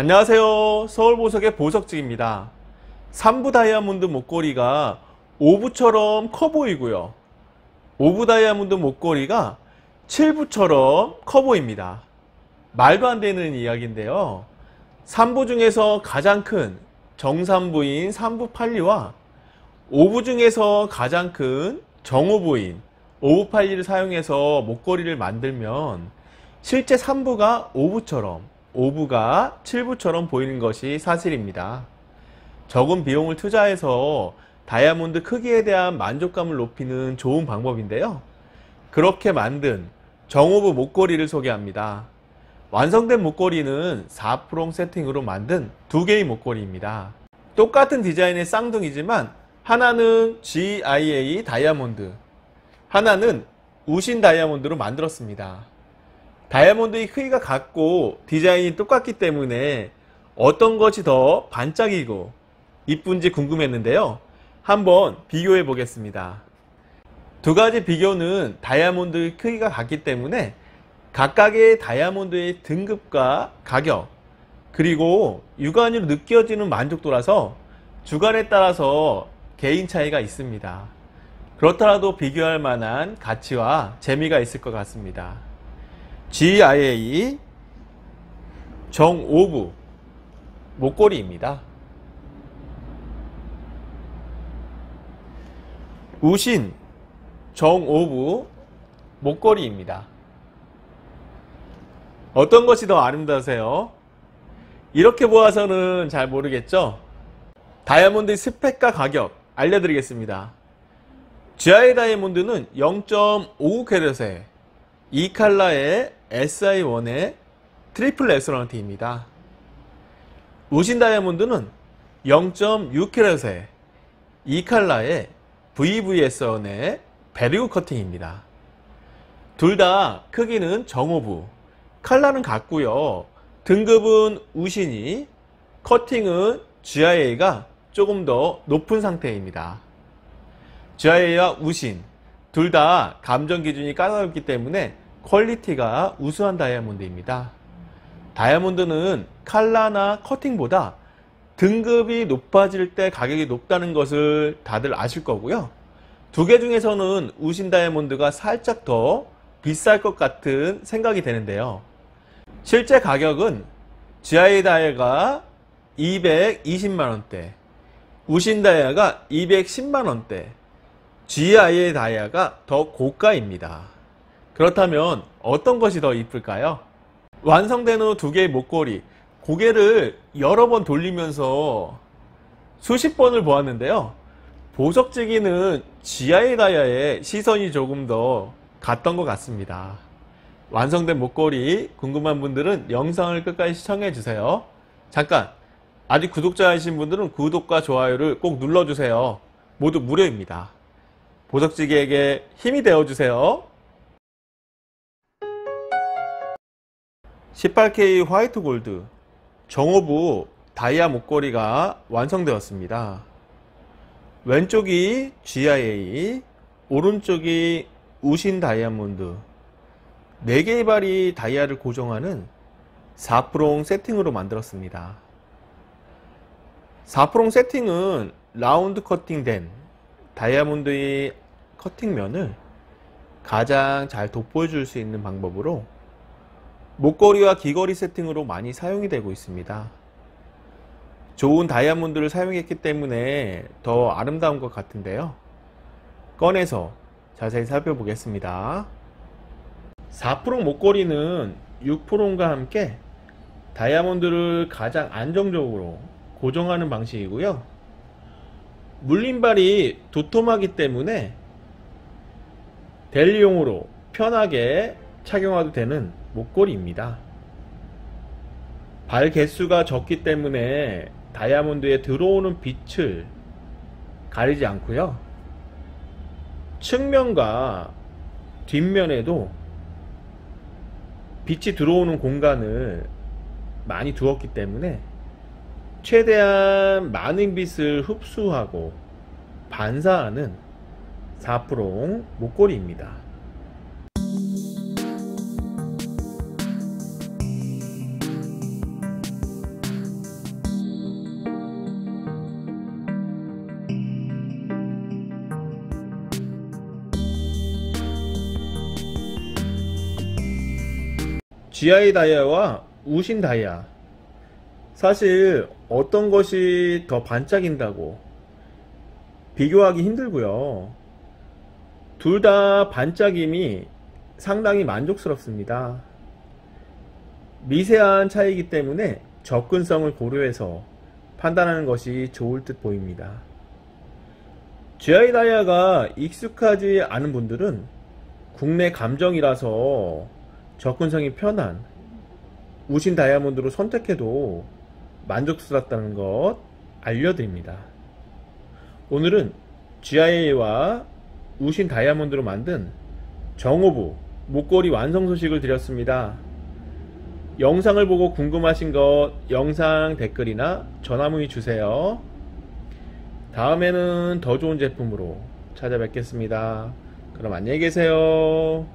안녕하세요. 서울보석의 보석직입니다. 3부 다이아몬드 목걸이가 5부처럼 커 보이고요. 5부 다이아몬드 목걸이가 7부처럼 커 보입니다. 말도 안 되는 이야기인데요. 3부 중에서 가장 큰 정삼부인 3부 8리와 5부 중에서 가장 큰 정오부인 5부 8리를 사용해서 목걸이를 만들면 실제 3부가 5부처럼 5부가 7부처럼 보이는 것이 사실입니다. 적은 비용을 투자해서 다이아몬드 크기에 대한 만족감을 높이는 좋은 방법인데요. 그렇게 만든 정오부 목걸이를 소개합니다. 완성된 목걸이는 4프롱 세팅으로 만든 두 개의 목걸이입니다. 똑같은 디자인의 쌍둥이지만 하나는 GIA 다이아몬드, 하나는 우신 다이아몬드로 만들었습니다. 다이아몬드의 크기가 같고 디자인이 똑같기 때문에 어떤 것이 더 반짝이고 이쁜지 궁금했는데요. 한번 비교해 보겠습니다. 두 가지 비교는 다이아몬드의 크기가 같기 때문에 각각의 다이아몬드의 등급과 가격 그리고 육안으로 느껴지는 만족도라서 주간에 따라서 개인 차이가 있습니다. 그렇더라도 비교할 만한 가치와 재미가 있을 것 같습니다. GIA 정오부 목걸이입니다. 우신 정오부 목걸이입니다. 어떤 것이 더 아름다우세요? 이렇게 보아서는 잘 모르겠죠? 다이아몬드의 스펙과 가격 알려드리겠습니다. GIA 다이아몬드는 0.59캐럿에 E칼라의 SI1의 triple excellent입니다. 우신 다이아몬드는 0.6캐럿의 E칼라의 VVS1의 very good 커팅입니다. 둘 다 크기는 정오부, 칼라는 같고요. 등급은 우신이, 커팅은 GIA가 조금 더 높은 상태입니다. GIA와 우신 둘 다 감정 기준이 까다롭기 때문에 퀄리티가 우수한 다이아몬드입니다. 다이아몬드는 칼라나 커팅보다 등급이 높아질 때 가격이 높다는 것을 다들 아실 거고요. 두 개 중에서는 우신 다이아몬드가 살짝 더 비쌀 것 같은 생각이 되는데요. 실제 가격은 GI 다이아가 220만원대, 우신 다이아가 210만원대, GI의 다이아가 더 고가입니다. 그렇다면 어떤 것이 더 이쁠까요? 완성된 후 두 개의 목걸이, 고개를 여러 번 돌리면서 수십 번을 보았는데요. 보석지기는 다이아에 시선이 조금 더 갔던 것 같습니다. 완성된 목걸이 궁금한 분들은 영상을 끝까지 시청해 주세요. 잠깐 아직 구독자이신 분들은 구독과 좋아요를 꼭 눌러주세요. 모두 무료입니다. 보석지기에게 힘이 되어주세요. 18K 화이트 골드 정오부 다이아 목걸이가 완성되었습니다. 왼쪽이 GIA, 오른쪽이 우신 다이아몬드 4개의 발이 다이아를 고정하는 4프롱 세팅으로 만들었습니다. 4프롱 세팅은 라운드 커팅된 다이아몬드의 커팅면을 가장 잘 돋보여줄 수 있는 방법으로 목걸이와 귀걸이 세팅으로 많이 사용이 되고 있습니다. 좋은 다이아몬드를 사용했기 때문에 더 아름다운 것 같은데요. 꺼내서 자세히 살펴보겠습니다. 4프롱 목걸이는 6프롱과 함께 다이아몬드를 가장 안정적으로 고정하는 방식이고요. 물림발이 도톰하기 때문에 델리용으로 편하게 착용해도 되는 목걸이입니다. 발 개수가 적기 때문에 다이아몬드에 들어오는 빛을 가리지 않고요. 측면과 뒷면에도 빛이 들어오는 공간을 많이 두었기 때문에 최대한 많은 빛을 흡수하고 반사하는 4프롱 목걸이입니다. GI 다이아와 우신 다이아. 사실 어떤 것이 더 반짝인다고 비교하기 힘들고요. 둘 다 반짝임이 상당히 만족스럽습니다. 미세한 차이기 때문에 접근성을 고려해서 판단하는 것이 좋을 듯 보입니다. GI 다이아가 익숙하지 않은 분들은 국내 감정이라서 접근성이 편한 우신 다이아몬드로 선택해도 만족스럽다는 것 알려드립니다. 오늘은 GIA와 우신 다이아몬드로 만든 정오부 목걸이 완성 소식을 드렸습니다. 영상을 보고 궁금하신 것 영상 댓글이나 전화 문의 주세요. 다음에는 더 좋은 제품으로 찾아뵙겠습니다. 그럼 안녕히 계세요.